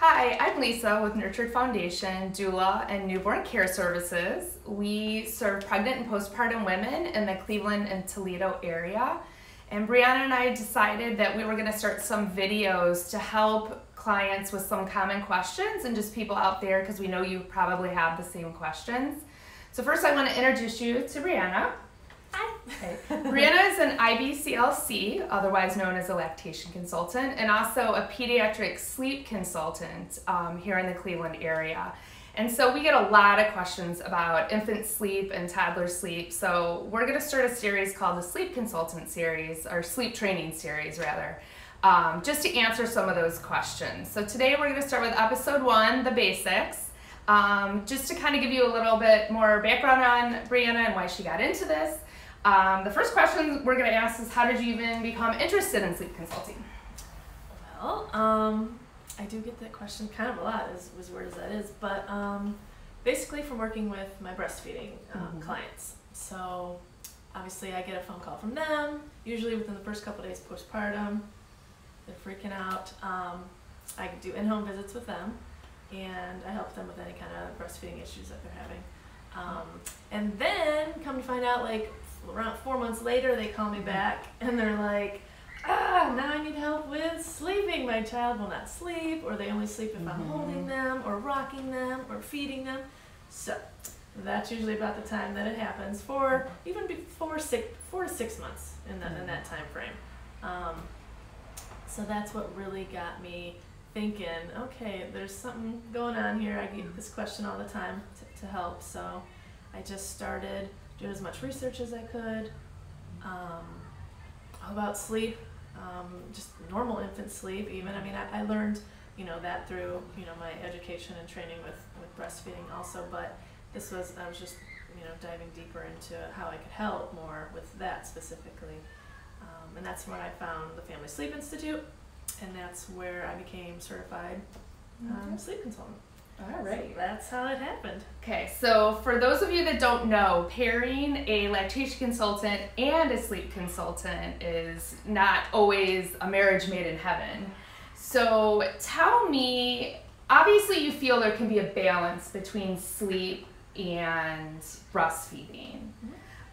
Hi, I'm Lisa with Nurtured Foundation, doula and newborn care services. We serve pregnant and postpartum women in the Cleveland and Toledo area. And Briana and I decided that we were going to start some videos to help clients with some common questions and just people out there because we know you probably have the same questions. So first I want to introduce you to Briana. Hi. Briana is an IBCLC, otherwise known as a lactation consultant, and also a pediatric sleep consultant um, here in the Cleveland area. And so we get a lot of questions about infant sleep and toddler sleep. So we're going to start a series called the Sleep Consultant Series, or Sleep Training Series, rather, um, just to answer some of those questions. So today we're going to start with episode one, the basics. Um, just to kind of give you a little bit more background on Briana and why she got into this. Um, the first question we're going to ask is how did you even become interested in sleep consulting? Well, um, I do get that question kind of a lot, as, as weird as that is, but um, basically from working with my breastfeeding um, mm-hmm. clients. So obviously I get a phone call from them, usually within the first couple days postpartum. They're freaking out. Um, I do in-home visits with them, and I help them with any kind of breastfeeding issues that they're having. Um, and then come to find out, like around four months later, they call me back and they're like, ah, now I need help with sleeping. My child will not sleep, or they only sleep if mm-hmm. I'm holding them, or rocking them, or feeding them. So that's usually about the time that it happens, for even before six, four to six months in that in that time frame. Um, so that's what really got me thinking. Okay, there's something going on here. I get this question all the time to, to help. So I just started did as much research as I could um, about sleep, um, just normal infant sleep. Even I mean, I, I, learned you know that through you know my education and training with with breastfeeding also. But this was I was just you know diving deeper into how I could help more with that specifically, um, and that's when I found the Family Sleep Institute, and that's where I became certified um, sleep consultant. Right. That's how it happened. Okay, so for those of you that don't know, pairing a lactation consultant and a sleep consultant is not always a marriage made in heaven. So tell me, obviously, you feel there can be a balance between sleep and breastfeeding.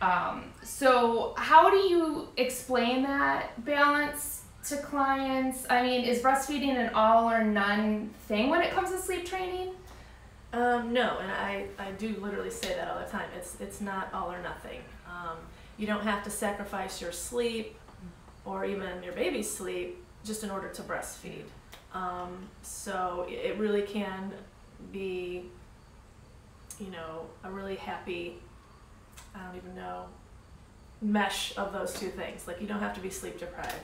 Um, so, how do you explain that balance to clients? I mean, is breastfeeding an all or none thing when it comes to sleep training? No, and I, I do literally say that all the time. It's it's not all or nothing. Um, you don't have to sacrifice your sleep or even your baby's sleep just in order to breastfeed. Um, so it really can be, you know, a really happy, I don't even know, mesh of those two things. Like you don't have to be sleep deprived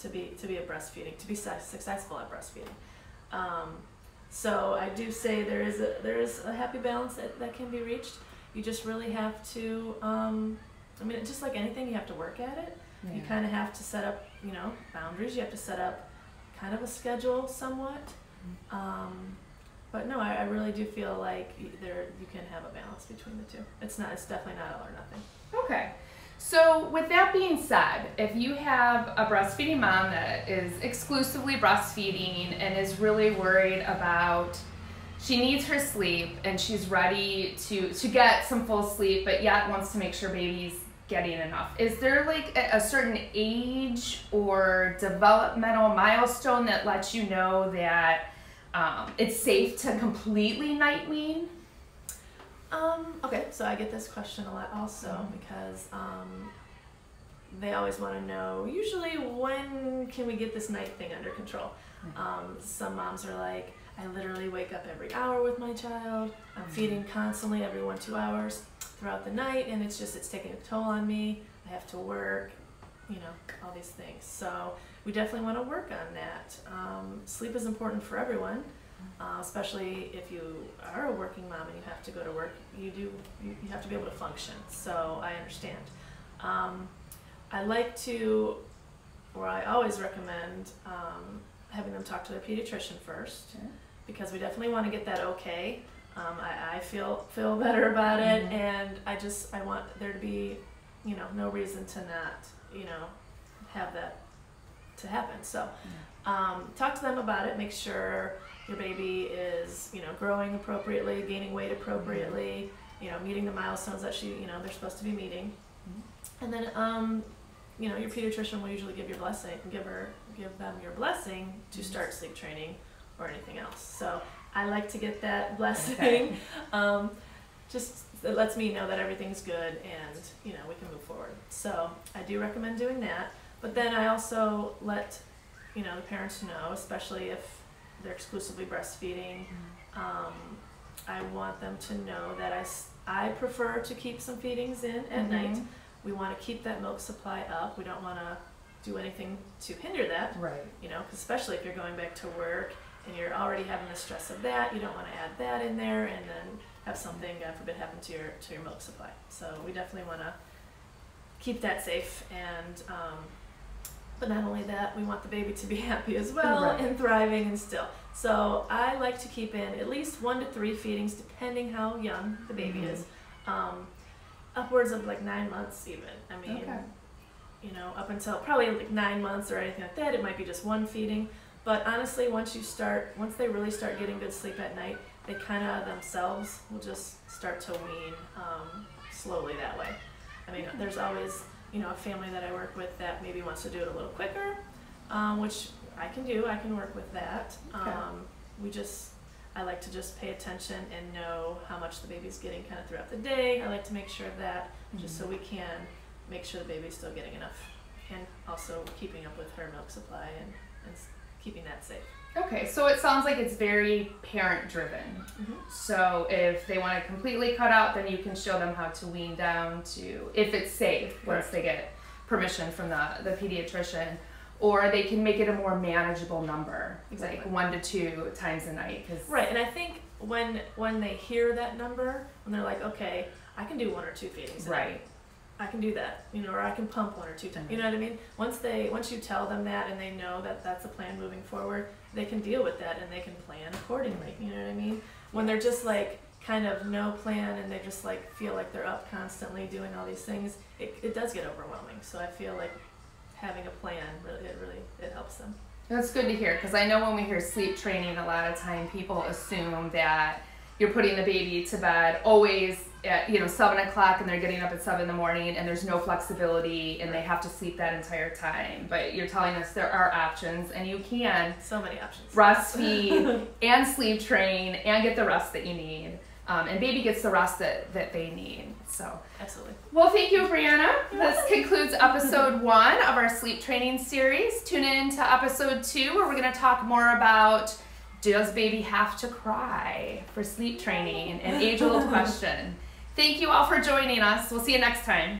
to be to be a breastfeeding to be successful at breastfeeding. Um, so I do say there is a there is a happy balance that, that can be reached. You just really have to. Um, I mean, just like anything, you have to work at it. Yeah. You kind of have to set up, you know, boundaries. You have to set up kind of a schedule somewhat. Mm-hmm. Um, but no, I, I really do feel like there you can have a balance between the two. It's not. It's definitely not all or nothing. Okay. So, with that being said, if you have a breastfeeding mom that is exclusively breastfeeding and is really worried about she needs her sleep and she's ready to to get some full sleep but yet wants to make sure baby's getting enough. Is there like a, a certain age or developmental milestone that lets you know that um, it's safe to completely night wean? Okay, so I get this question a lot also mm-hmm. because um, they always want to know usually when can we get this night thing under control. Um, some moms are like, I literally wake up every hour with my child. I'm mm-hmm. feeding constantly every one two hours throughout the night, and it's just it's taking a toll on me. I have to work, you know, all these things. So we definitely want to work on that. Um, sleep is important for everyone uh, especially if you are a working mom and you have to go to work, you do you, you have to be able to function. So I understand. Um, I like to, or I always recommend um, having them talk to their pediatrician first, because we definitely want to get that okay. Um, I, I feel feel better about it, mm-hmm. and I just I want there to be, you know, no reason to not you know have that to happen. So. Um, talk to them about it. Make sure your baby is, you know, growing appropriately, gaining weight appropriately, you know, meeting the milestones that she, you know, they're supposed to be meeting. And then, um, you know, your pediatrician will usually give your blessing, give her, give them your blessing to start sleep training or anything else. So I like to get that blessing. Okay. Um, just it lets me know that everything's good and you know we can move forward. So I do recommend doing that. But then I also let you know the parents know, especially if they're exclusively breastfeeding. Um, I want them to know that I, I prefer to keep some feedings in at Mhm. night. We want to keep that milk supply up. We don't want to do anything to hinder that Right. you know, especially if you're going back to work and you're already having the stress of that, you don't want to add that in there and then have something, God forbid, happen to your to your milk supply. So we definitely want to keep that safe and. Um, but not only that, we want the baby to be happy as well Right. and thriving and still. So I like to keep in at least one to three feedings, depending how young the baby Mhm. is. Um, upwards of like nine months, even. I mean, Okay. you know, up until probably like nine months or anything like that. It might be just one feeding. But honestly, once you start, once they really start getting good sleep at night, they kind of themselves will just start to wean um, slowly that way. I mean, there's always, you know, a family that I work with that maybe wants to do it a little quicker, um, which I can do. I can work with that. Okay. Um, we just, I like to just pay attention and know how much the baby's getting kind of throughout the day. I like to make sure of that just so we can make sure the baby's still getting enough and also keeping up with her milk supply and, and keeping that safe. Okay, so it sounds like it's very parent driven. Mm-hmm. So if they want to completely cut out, then you can show them how to wean down to if it's safe once Correct. they get permission from the, the pediatrician. Or they can make it a more manageable number, like one to two times a night. Cause Right, and I think when when they hear that number, when they're like, okay, I can do one or two feedings, a night. I can do that, you know, or I can pump one or two times. You mm-hmm. know what I mean? Once they once you tell them that and they know that that's a plan moving forward, they can deal with that and they can plan accordingly. You know what I mean? When they're just like kind of no plan and they just like feel like they're up constantly doing all these things, it, it does get overwhelming. So I feel like having a plan really it really it helps them. That's good to hear because I know when we hear sleep training, a lot of time people assume that you're putting the baby to bed always at you know seven o'clock and they're getting up at seven in the morning and there's no flexibility and they have to sleep that entire time. But you're telling us there are options and you can So many options. breastfeed and sleep train and get the rest that you need. Um, and baby gets the rest that, that they need. So Absolutely. well, thank you, Briana. This concludes episode one of our sleep training series. Tune in to episode two, where we're going to talk more about does baby have to cry for sleep training? An age old question. Thank you all for joining us. We'll see you next time.